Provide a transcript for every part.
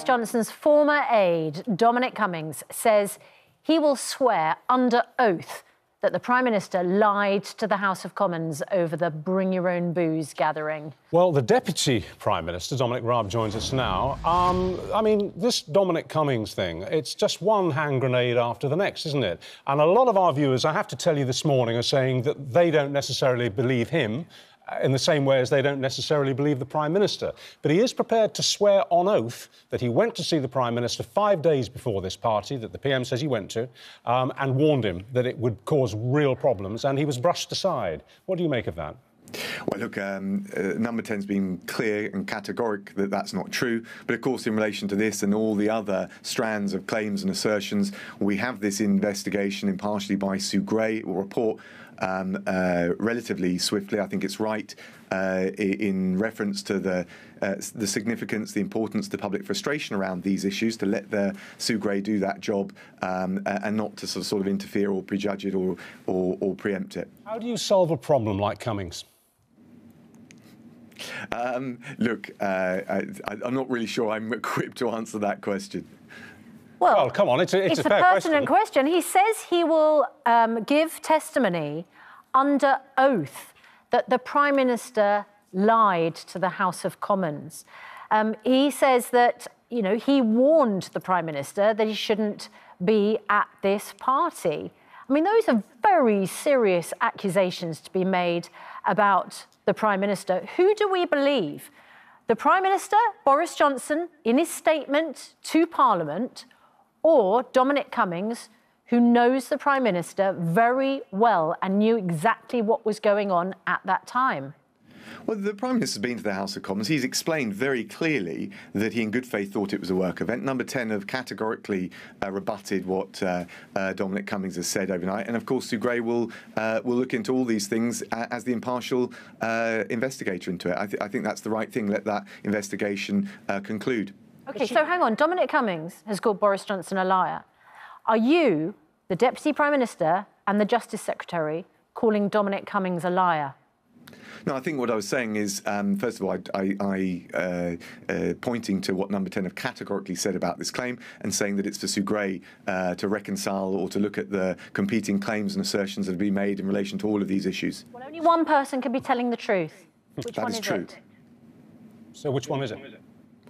Boris Johnson's former aide, Dominic Cummings, says he will swear under oath that the Prime Minister lied to the House of Commons over the Bring Your Own Booze gathering. Well, the Deputy Prime Minister, Dominic Raab, joins us now. Um, I mean, this Dominic Cummings thing, it's just one hand grenade after the next, isn't it? And a lot of our viewers, I have to tell you this morning, are saying that they don't necessarily believe him in the same way as they don't necessarily believe the Prime Minister. But he is prepared to swear on oath that he went to see the Prime Minister five days before this party that the PM says he went to um, and warned him that it would cause real problems, and he was brushed aside. What do you make of that? Well, look, um, uh, Number 10's been clear and categoric that that's not true. But of course, in relation to this and all the other strands of claims and assertions, we have this investigation impartially by Sue Gray. It will report um, uh, relatively swiftly. I think it's right uh, in reference to the uh, the significance, the importance, the public frustration around these issues to let the Sue Gray do that job um, and not to sort of, interfere or prejudge it or, or, or preempt it. How do you solve a problem like Cummings? Um, look, uh, I, am not really sure I'm equipped to answer that question. Well, well come on, it's a, it's it's a, a pertinent question. question. He says he will um, give testimony under oath that the Prime Minister lied to the House of Commons. Um, he says that, you know, he warned the Prime Minister that he shouldn't be at this party. I mean, those are very serious accusations to be made about the Prime Minister. Who do we believe? The Prime Minister, Boris Johnson, in his statement to Parliament, or Dominic Cummings, who knows the Prime Minister very well and knew exactly what was going on at that time? Well, the Prime Minister's been to the House of Commons. He's explained very clearly that he, in good faith, thought it was a work event. Number 10 have categorically uh, rebutted what uh, uh, Dominic Cummings has said overnight. And of course, Sue Gray will, uh, will look into all these things as the impartial uh, investigator into it. I, th- I, think that's the right thing. Let that investigation uh, conclude. OK, so hang on. Dominic Cummings has called Boris Johnson a liar. Are you, the Deputy Prime Minister and the Justice Secretary, calling Dominic Cummings a liar? No, I think what I was saying is, um, first of all, I, I, I uh, uh, pointing to what Number 10 have categorically said about this claim and saying that it's for Sue Gray uh, to reconcile or to look at the competing claims and assertions that have been made in relation to all of these issues. Well, only one person can be telling the truth. Which that one is, is true. It? So which one is it?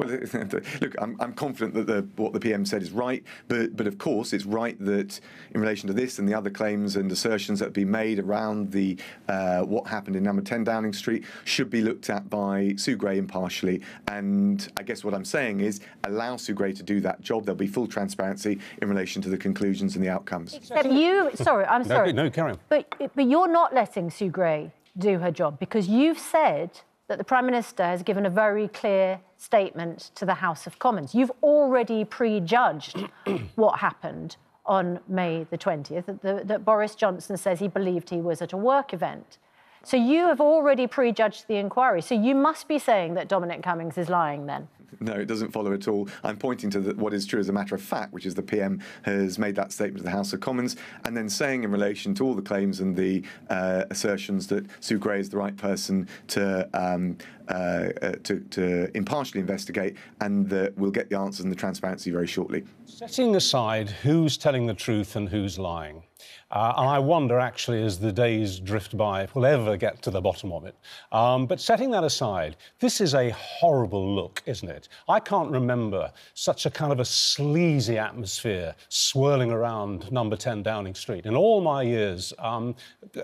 Well, look, I'm, I'm confident that the, what the PM said is right, but, but of course it's right that in relation to this and the other claims and assertions that have been made around the uh, what happened in Number 10 Downing Street should be looked at by Sue Gray impartially. And I guess what I'm saying is allow Sue Gray to do that job. There'll be full transparency in relation to the conclusions and the outcomes. Except you, sorry, I'm sorry. No, no carry on. But, but you're not letting Sue Gray do her job because you've said that the Prime Minister has given a very clear statement to the House of Commons. You've already prejudged what happened on May the 20th, that, that, Boris Johnson says he believed he was at a work event. So you have already prejudged the inquiry. So you must be saying that Dominic Cummings is lying then. No, it doesn't follow at all. I'm pointing to the, what is true as a matter of fact, which is the PM has made that statement to the House of Commons, and then saying in relation to all the claims and the uh, assertions that Sue Gray is the right person to um, to, to impartially investigate, and that we'll get the answers and the transparency very shortly. Setting aside who's telling the truth and who's lying, uh, and I wonder, actually, as the days drift by, if we'll ever get to the bottom of it. Um, but setting that aside, this is a horrible look, isn't it? I can't remember such a kind of a sleazy atmosphere swirling around number 10 Downing Street. In all my years um,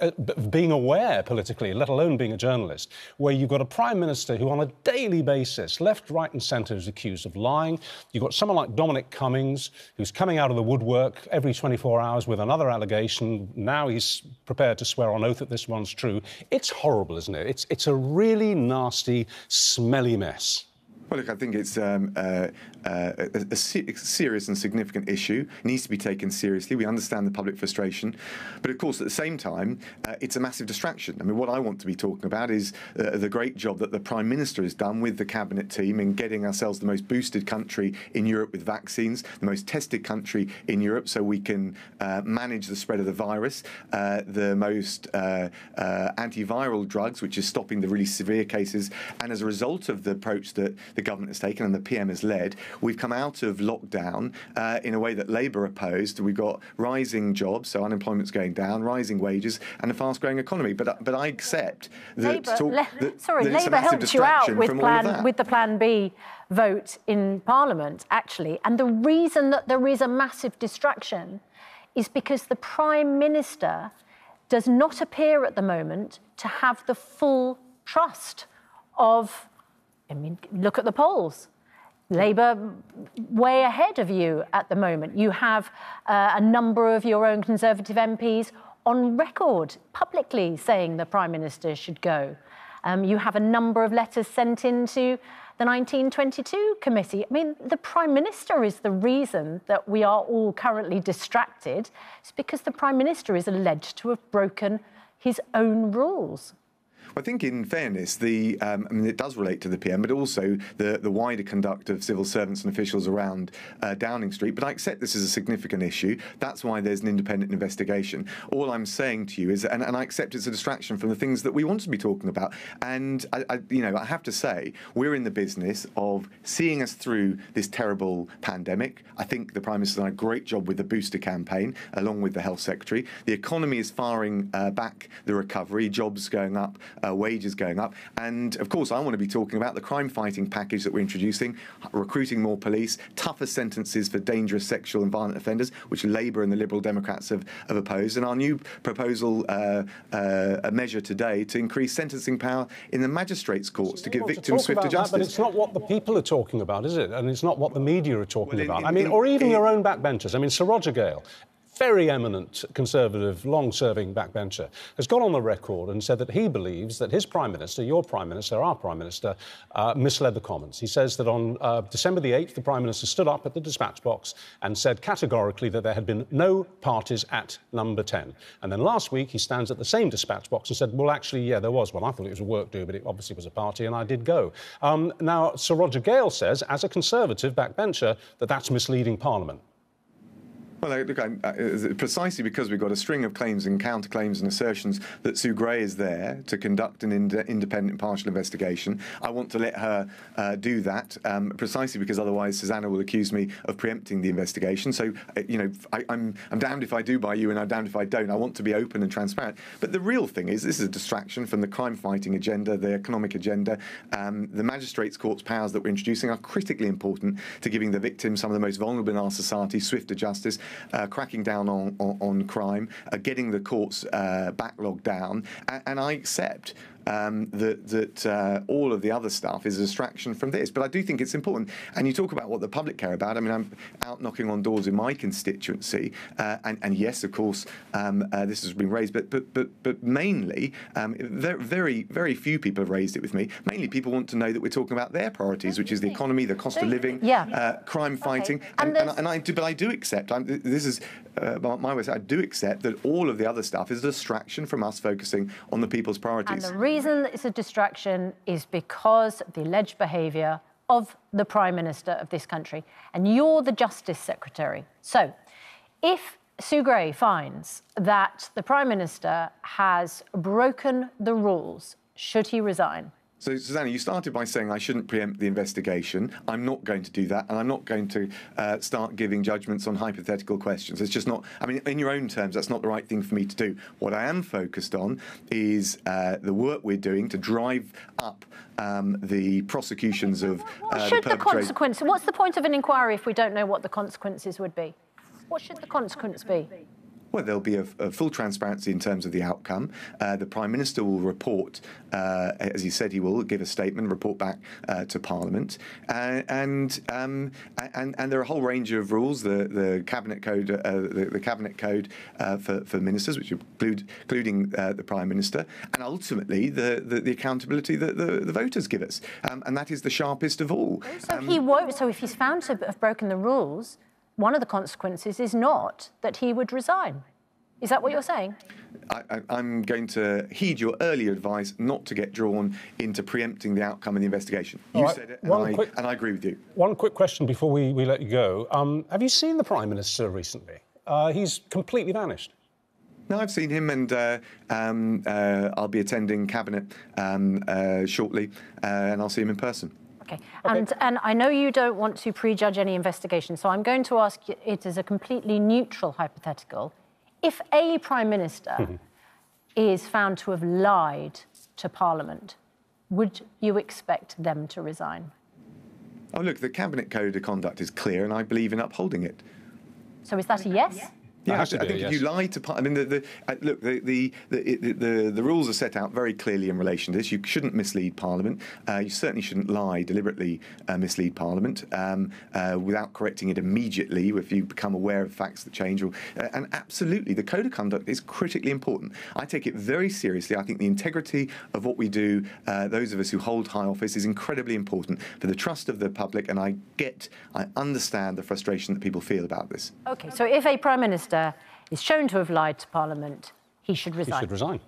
uh, being aware politically, let alone being a journalist, where you've got a prime minister who, on a daily basis, left, right, and centre, is accused of lying. You've got someone like Dominic Cummings, who's coming out of the woodwork every 24 hours with another allegation now he's prepared to swear on oath that this one's true. It's horrible, isn't it? It's, it's a really nasty, smelly mess. Well, look, I think it's um, uh, uh, a, a, serious and significant issue. It needs to be taken seriously. We understand the public frustration, but of course, at the same time, uh, it's a massive distraction. I mean, what I want to be talking about is uh, the great job that the Prime Minister has done with the cabinet team in getting ourselves the most boosted country in Europe with vaccines, the most tested country in Europe, so we can uh, manage the spread of the virus, uh, the most antiviral drugs, which is stopping the really severe cases, and as a result of the approach that the the government has taken and the PM has led, we've come out of lockdown uh, in a way that Labour opposed. We've got rising jobs, so unemployment's going down, rising wages, and a fast-growing economy. But but I accept that. Labour, talk, that sorry, that Labour helped you out with from all of plan with the Plan B vote in Parliament, actually. And the reason that there is a massive distraction is because the Prime Minister does not appear at the moment to have the full trust of. I mean, look at the polls. Labour way ahead of you at the moment. You have uh, a number of your own Conservative MPs on record publicly saying the Prime Minister should go. Um, you have a number of letters sent into the 1922 committee. I mean, the Prime Minister is the reason that we are all currently distracted. It's because the Prime Minister is alleged to have broken his own rules. I think, in fairness, the um, I mean, it does relate to the PM, but also the, the wider conduct of civil servants and officials around uh, Downing Street. But I accept this is a significant issue. That's why there's an independent investigation. All I'm saying to you is, and, and I accept it's a distraction from the things that we want to be talking about. And I, I, you know, I have to say, we're in the business of seeing us through this terrible pandemic. I think the Prime Minister's done a great job with the booster campaign, along with the Health Secretary. The economy is firing uh, back the recovery, jobs going up uh, wages going up. And of course, I want to be talking about the crime fighting package that we're introducing, recruiting more police, tougher sentences for dangerous sexual and violent offenders, which Labour and the Liberal Democrats have, have opposed, and our new proposal, uh, uh, a measure today to increase sentencing power in the magistrates' courts to give to victims talk swifter about that, justice. but it's not what the people are talking about, is it? And it's not what the media are talking Well, in- about. in- I mean, in- or even your own backbenchers. I mean, Sir Roger Gale, very eminent Conservative, long serving backbencher, has gone on the record and said that he believes that his Prime Minister, your Prime Minister, our Prime Minister, uh, misled the Commons. He says that on uh, December the 8th, the Prime Minister stood up at the dispatch box and said categorically that there had been no parties at number 10. And then last week, he stands at the same dispatch box and said, well, actually, yeah, there was one. I thought it was a work do, but it obviously was a party, and I did go. Um, now, Sir Roger Gale says, as a Conservative backbencher, that that's misleading Parliament. Well, look, I'm, uh, precisely because we've got a string of claims and counterclaims and assertions that Sue Gray is there to conduct an ind- independent, partial investigation. I want to let her uh, do that, um, precisely because otherwise Susanna will accuse me of preempting the investigation. So, uh, you know, I, I'm, I'm damned if I do by you and I'm damned if I don't. I want to be open and transparent. But the real thing is, this is a distraction from the crime fighting agenda, the economic agenda. Um, the magistrates' court's powers that we're introducing are critically important to giving the victims, some of the most vulnerable in our society, swifter justice uh, cracking down on, on, on crime, uh, getting the courts uh, backlogged down. And, and I accept um, that, that uh, all of the other stuff is a distraction from this. But I do think it's important. And you talk about what the public care about. I mean, I'm out knocking on doors in my constituency, uh, and, and yes, of course, um, uh, this has been raised, but but but but mainly, um, very very few people have raised it with me. Mainly, people want to know that we're talking about their priorities, which is the economy, the cost of living, Yeah. uh, crime fighting, And and, and, and I do, but I do accept. I'm, this is uh, my way. I do accept that all of the other stuff is a distraction from us focusing on the people's priorities. The reason it's a distraction is because of the alleged behaviour of the Prime Minister of this country. And you're the Justice Secretary. So if Sue Gray finds that the Prime Minister has broken the rules, should he resign? So, Susanna, you started by saying I shouldn't preempt the investigation. I'm not going to do that, and I'm not going to uh, start giving judgments on hypothetical questions. It's just not, I mean, in your own terms, that's not the right thing for me to do. What I am focused on is uh, the work we're doing to drive up um, the prosecutions of What uh, should the, perpetrators. consequence? What's the point of an inquiry if we don't know what the consequences would be? What should the consequence be? Well, there'll be a, a full transparency in terms of the outcome. Uh, the Prime Minister will report, uh, as he said he will, give a statement, report back uh, to Parliament, uh, and, um, and and there are a whole range of rules. The the cabinet code, uh, the, the cabinet code uh, for, for ministers, which include including uh, the Prime Minister, and ultimately the, the, the accountability that the, the voters give us, um, and that is the sharpest of all. So he won't. So if he's found to have broken the rules, one of the consequences is not that he would resign. Is that what you're saying? I, I, I'm going to heed your earlier advice not to get drawn into preempting the outcome of the investigation. You All right, said it, and I, quick- and I agree with you. One quick question before we, we let you go. Um, have you seen the Prime Minister recently? Uh, he's completely vanished. No, I've seen him, and uh, um, uh, I'll be attending cabinet um, uh, shortly, uh, and I'll see him in person. Okay. And, and I know you don't want to prejudge any investigation, so I'm going to ask you it as a completely neutral hypothetical. If a Prime Minister mm-hmm. is found to have lied to Parliament, would you expect them to resign? Oh, look, the Cabinet Code of Conduct is clear, and I believe in upholding it. So is that a yes? That Yeah, has to I be a think if you lie to, par- I mean, the, the, uh, look, the the, the, the the the rules are set out very clearly in relation to this. You shouldn't mislead Parliament. Uh, you certainly shouldn't lie deliberately, uh, mislead Parliament um, uh, without correcting it immediately if you become aware of facts that change. Or, uh, and absolutely, the code of conduct is critically important. I take it very seriously. I think the integrity of what we do, uh, those of us who hold high office, is incredibly important for the trust of the public. And I get, I understand the frustration that people feel about this. Okay, so if a Prime Minister is shown to have lied to Parliament, he should resign. He should resign.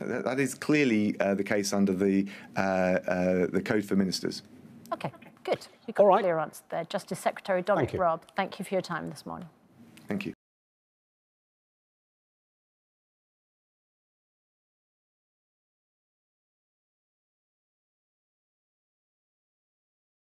That that is clearly uh, the case under the uh, uh, the Code for Ministers. Okay, good. We got All a clear answer there. Justice Secretary Dominic you. Raab, thank you for your time this morning. Thank you.